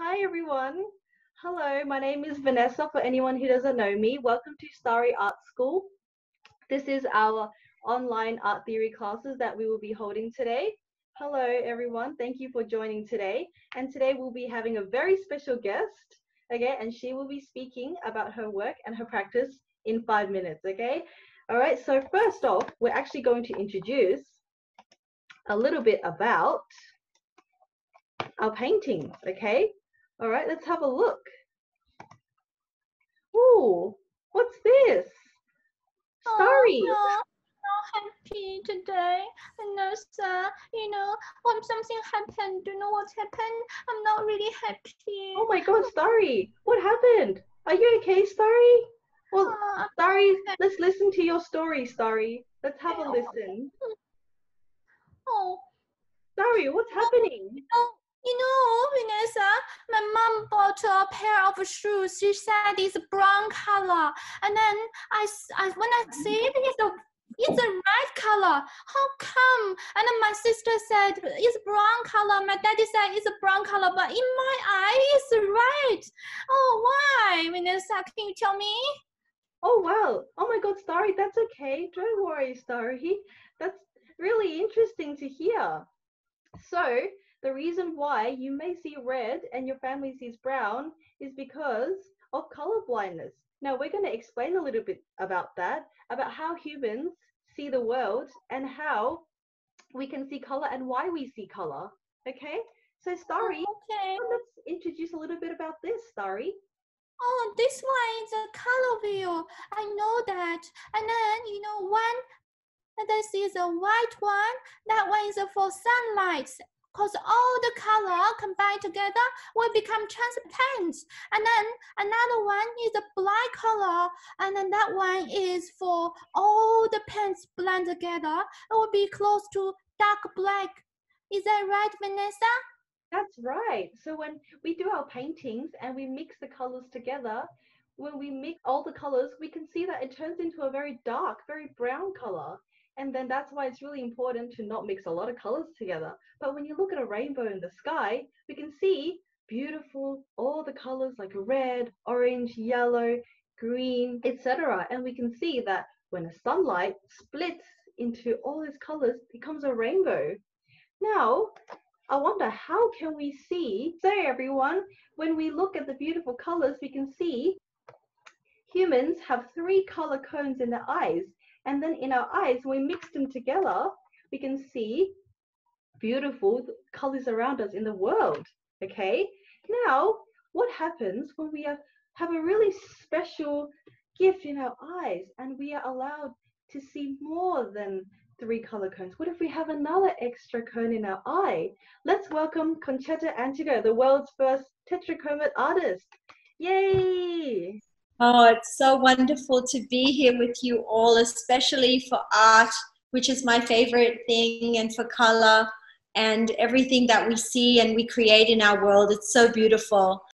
Hi everyone. Hello, my name is Vanessa. For anyone who doesn't know me, welcome to Starry Art School. This is our online art theory classes that we will be holding today. Hello everyone, thank you for joining today. And today we'll be having a very special guest, okay? And she will be speaking about her work and her practice in five minutes, okay? All right, so first off, we're actually going to introduce a little bit about our paintings, okay? All right, let's have a look. Ooh, what's this? Sorry. Oh, no, not happy today. Vanessa, you know, when something happened, do you know what happened? I'm not really happy. Oh my god, sorry. what happened? Are you okay, sorry? Well, Uh, Starry, let's listen to your story, sorry. Let's have a listen. oh, Starry, what's happening? oh, you know, my mom bought a pair of shoes. She said it's brown color, and then I, I when I see it, it's a it's a red color. How come? And then my sister said it's brown color. My daddy said it's a brown color, but in my eye, it's red. Oh, why, Vanessa? Can you tell me? Oh wow. Oh my god, sorry. that's okay. Don't worry, sorry. That's really interesting to hear. So, the reason why you may see red and your family sees brown is because of color blindness. Now, we're going to explain a little bit about that, about how humans see the world and how we can see color and why we see color. Okay? So, Starry, oh, Okay. let's introduce a little bit about this, Starry. Oh, this one is a color wheel. I know that. And then, you know, one, this is a white one. That one is for sunlight. Because all the color combined together will become transparent. And then another one is a black color. And then that one is for all the paints blend together. It will be close to dark black. Is that right, Vanessa? That's right. So when we do our paintings and we mix the colors together, when we mix all the colors, we can see that it turns into a very dark, very brown color. And then that's why it's really important to not mix a lot of colors together. But when you look at a rainbow in the sky, we can see beautiful, all the colors like red, orange, yellow, green, etc. And we can see that when the sunlight splits into all these colors, it becomes a rainbow. Now, I wonder how can we see? So everyone, when we look at the beautiful colors, we can see humans have three color cones in their eyes. And then in our eyes, we mix them together, we can see beautiful colors around us in the world. Okay. Now, what happens when we have a really special gift in our eyes and we are allowed to see more than three color cones? What if we have another extra cone in our eye? Let's welcome Concetta Antico, the world's first tetrachromat artist. Yay! Oh, it's so wonderful to be here with you all, especially for art, which is my favorite thing, and for color and everything that we see and we create in our world. It's so beautiful.